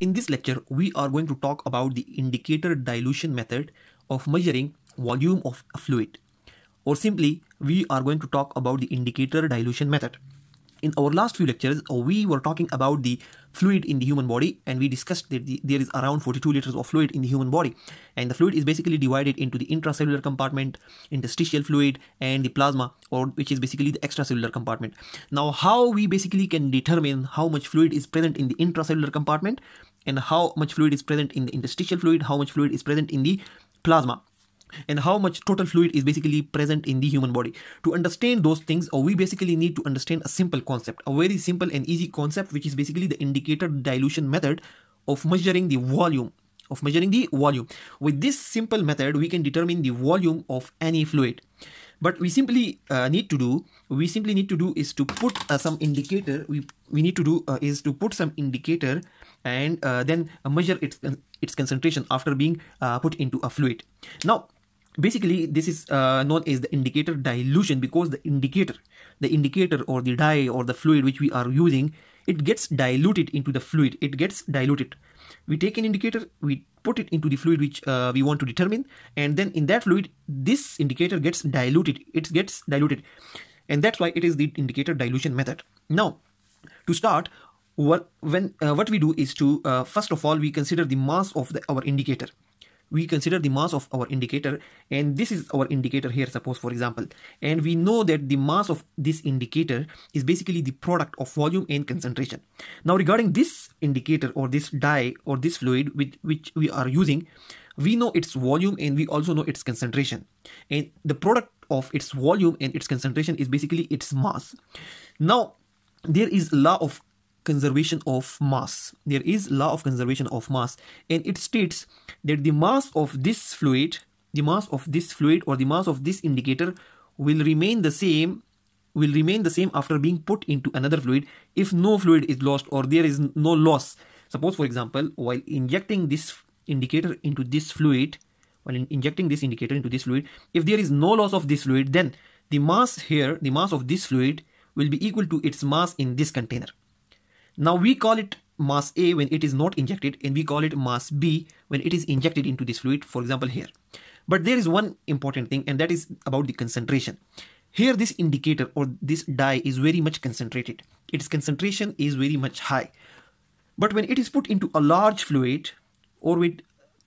In this lecture, we are going to talk about the indicator dilution method of measuring volume of a fluid. Or simply, we are going to talk about the indicator dilution method. In our last few lectures, we were talking about the fluid in the human body and we discussed that the, there is around 42 liters of fluid in the human body. And the fluid is basically divided into the intracellular compartment, interstitial fluid and the plasma or which is basically the extracellular compartment. Now, how we basically can determine how much fluid is present in the intracellular compartment and how much fluid is present in the interstitial fluid, how much fluid is present in the plasma and how much total fluid is basically present in the human body. To understand those things, uh, we basically need to understand a simple concept, a very simple and easy concept, which is basically the indicator dilution method of measuring the volume of measuring the volume. With this simple method, we can determine the volume of any fluid. But we simply uh, need to do, we simply need to do is to put uh, some indicator, we, we need to do uh, is to put some indicator and uh, then measure its, its concentration after being uh, put into a fluid. Now, basically this is uh, known as the indicator dilution because the indicator the indicator or the dye or the fluid which we are using it gets diluted into the fluid. It gets diluted we take an indicator we put it into the fluid which uh, we want to determine and then in that fluid this indicator gets diluted. It gets diluted. And that's why it is the indicator dilution method. Now to start what when uh, what we do is to uh, first of all we consider the mass of the, our indicator we consider the mass of our indicator and this is our indicator here suppose for example. And we know that the mass of this indicator is basically the product of volume and concentration. Now regarding this indicator or this dye or this fluid which, which we are using we know its volume and we also know its concentration. And the product of its volume and its concentration is basically its mass. Now there is law of conservation of mass. There is law of conservation of mass and it states that the mass of this fluid, the mass of this fluid or the mass of this indicator will remain the same will remain the same after being put into another fluid if no fluid is lost or there is no loss. Suppose for example, while injecting this indicator into this fluid, while in injecting this indicator into this fluid, if there is no loss of this fluid, then the mass here, the mass of this fluid will be equal to its mass in this container. Now we call it mass A when it is not injected and we call it mass B when it is injected into this fluid, for example here. But there is one important thing and that is about the concentration. Here this indicator or this dye is very much concentrated. Its concentration is very much high. But when it is put into a large fluid or with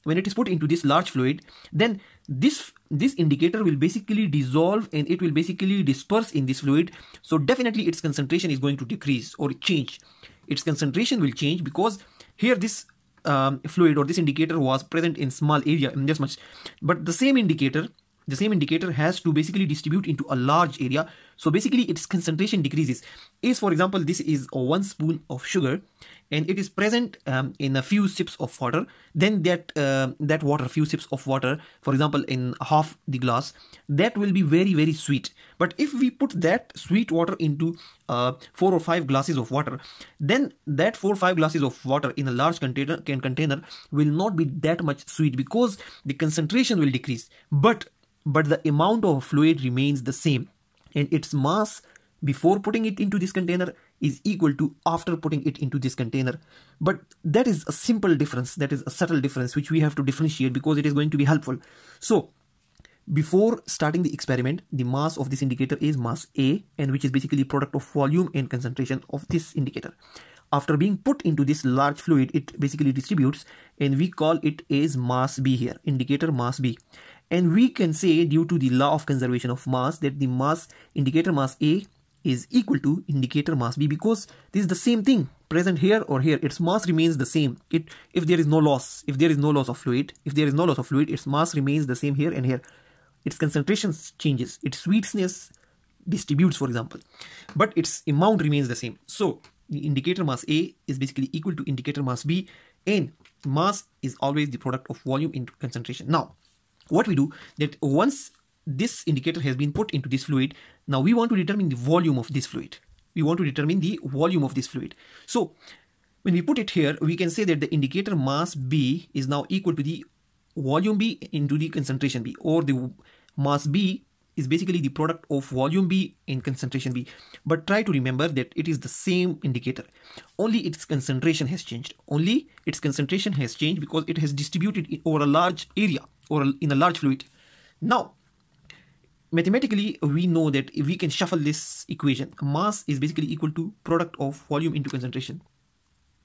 when it is put into this large fluid, then this this indicator will basically dissolve and it will basically disperse in this fluid. So definitely its concentration is going to decrease or change its concentration will change because here this um, fluid or this indicator was present in small area in this much. But the same indicator the same indicator has to basically distribute into a large area so basically its concentration decreases. Is for example this is one spoon of sugar and it is present um, in a few sips of water. Then that uh, that water few sips of water for example in half the glass that will be very very sweet. But if we put that sweet water into uh, four or five glasses of water then that four or five glasses of water in a large container can container will not be that much sweet because the concentration will decrease. But but the amount of fluid remains the same and its mass before putting it into this container is equal to after putting it into this container. But that is a simple difference. That is a subtle difference which we have to differentiate because it is going to be helpful. So before starting the experiment the mass of this indicator is mass a and which is basically product of volume and concentration of this indicator. After being put into this large fluid it basically distributes and we call it as mass b here indicator mass b and we can say due to the law of conservation of mass that the mass indicator mass A is equal to indicator mass B because this is the same thing present here or here. Its mass remains the same. It if there is no loss if there is no loss of fluid if there is no loss of fluid its mass remains the same here and here. Its concentration changes. Its sweetness distributes for example. But its amount remains the same. So the indicator mass A is basically equal to indicator mass B and mass is always the product of volume into concentration. Now what we do that once this indicator has been put into this fluid now we want to determine the volume of this fluid we want to determine the volume of this fluid so when we put it here we can say that the indicator mass b is now equal to the volume b into the concentration b or the mass b is basically the product of volume B and concentration B. But try to remember that it is the same indicator. Only its concentration has changed. Only its concentration has changed because it has distributed over a large area or in a large fluid. Now, mathematically, we know that we can shuffle this equation, mass is basically equal to product of volume into concentration.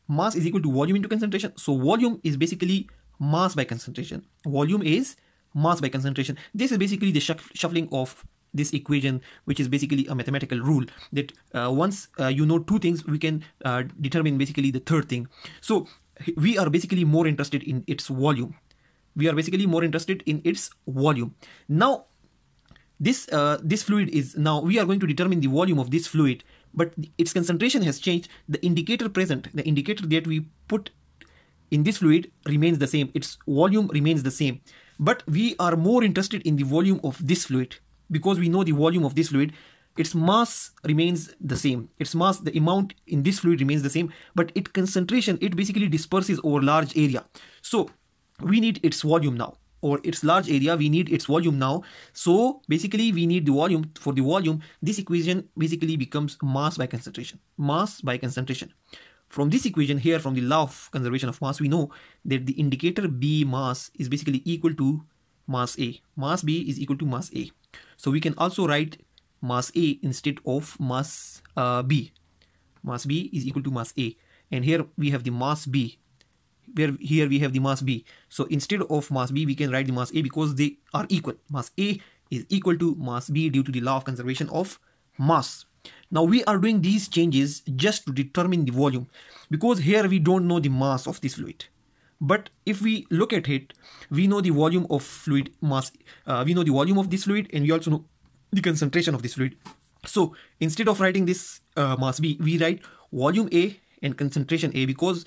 Mass is equal to volume into concentration. So volume is basically mass by concentration. Volume is mass by concentration. This is basically the shuffling of this equation which is basically a mathematical rule that uh, once uh, you know two things we can uh, determine basically the third thing so we are basically more interested in its volume we are basically more interested in its volume. Now this uh, this fluid is now we are going to determine the volume of this fluid but its concentration has changed. The indicator present the indicator that we put in this fluid remains the same. Its volume remains the same. But we are more interested in the volume of this fluid. Because we know the volume of this fluid its mass remains the same. Its mass the amount in this fluid remains the same. But its concentration it basically disperses over large area. So we need its volume now or its large area we need its volume now so basically we need the volume for the volume this equation basically becomes mass by concentration mass by concentration from this equation here, from the law of conservation of mass, we know that the indicator B mass is basically equal to mass A. Mass B is equal to mass A. So we can also write mass A instead of mass uh, B. Mass B is equal to mass A. And here we have the mass B. Where here we have the mass B. So instead of mass B, we can write the mass A because they are equal. Mass A is equal to mass B due to the law of conservation of mass. Now we are doing these changes just to determine the volume because here we don't know the mass of this fluid. But if we look at it, we know the volume of fluid mass, uh, we know the volume of this fluid and we also know the concentration of this fluid. So instead of writing this uh, mass B, we write volume A and concentration A because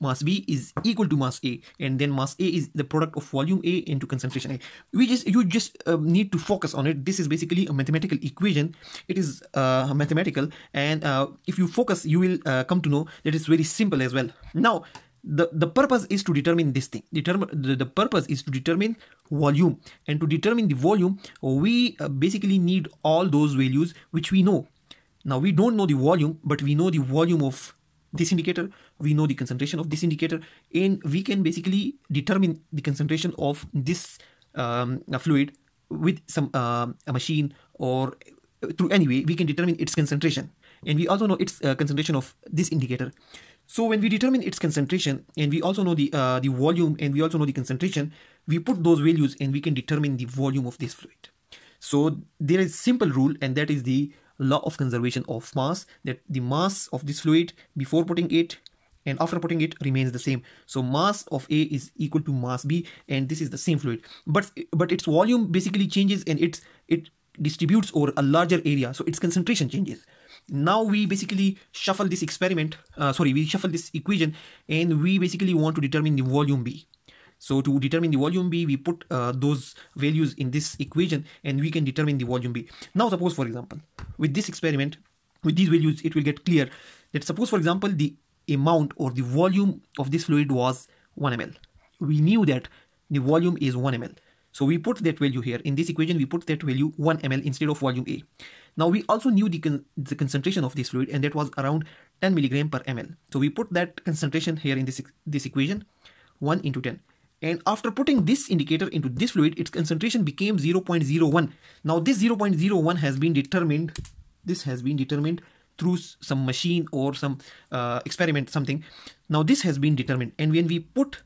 mass B is equal to mass A and then mass A is the product of volume A into concentration A. We just you just uh, need to focus on it. This is basically a mathematical equation. It is uh, mathematical and uh, if you focus you will uh, come to know that it's very simple as well. Now the, the purpose is to determine this thing. Determine the, the purpose is to determine volume and to determine the volume we uh, basically need all those values which we know. Now we don't know the volume but we know the volume of this indicator we know the concentration of this indicator and we can basically determine the concentration of this um, fluid with some uh, a machine or through any way we can determine its concentration. And we also know its uh, concentration of this indicator. So when we determine its concentration and we also know the uh, the volume and we also know the concentration we put those values and we can determine the volume of this fluid. So there is simple rule and that is the law of conservation of mass that the mass of this fluid before putting it and after putting it remains the same. So mass of a is equal to mass b and this is the same fluid. But but its volume basically changes and it's it distributes over a larger area. So its concentration changes. Now we basically shuffle this experiment uh, sorry we shuffle this equation and we basically want to determine the volume b so to determine the volume B, we put uh, those values in this equation and we can determine the volume B. Now suppose for example, with this experiment, with these values, it will get clear that suppose for example, the amount or the volume of this fluid was 1 ml. We knew that the volume is 1 ml. So we put that value here. In this equation, we put that value 1 ml instead of volume A. Now we also knew the, con the concentration of this fluid and that was around 10 milligram per ml. So we put that concentration here in this, this equation 1 into 10 and after putting this indicator into this fluid its concentration became 0.01 now this 0.01 has been determined this has been determined through some machine or some uh, experiment something. Now this has been determined. And when we put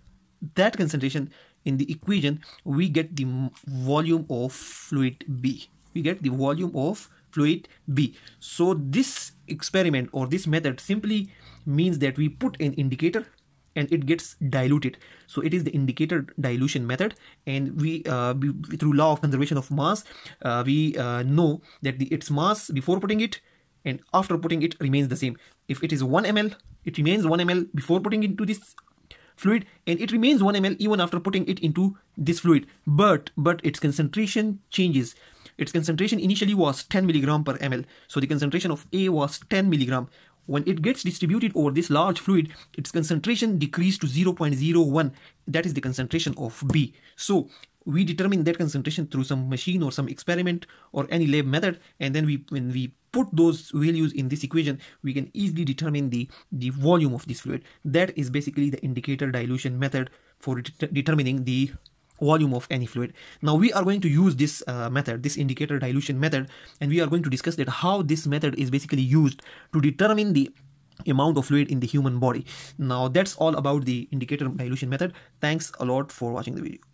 that concentration in the equation we get the volume of fluid b. We get the volume of fluid b. So this experiment or this method simply means that we put an indicator and it gets diluted. So it is the indicator dilution method. And we, uh, we through law of conservation of mass uh, we uh, know that the, its mass before putting it and after putting it remains the same. If it is 1 ml it remains 1 ml before putting into this fluid and it remains 1 ml even after putting it into this fluid. But but its concentration changes. Its concentration initially was 10 milligram per ml. So the concentration of a was 10 milligram when it gets distributed over this large fluid, its concentration decreased to 0.01. That is the concentration of B. So we determine that concentration through some machine or some experiment or any lab method and then we when we put those values in this equation we can easily determine the the volume of this fluid that is basically the indicator dilution method for det determining the volume of any fluid. Now we are going to use this uh, method this indicator dilution method and we are going to discuss that how this method is basically used to determine the amount of fluid in the human body. Now that's all about the indicator dilution method. Thanks a lot for watching the video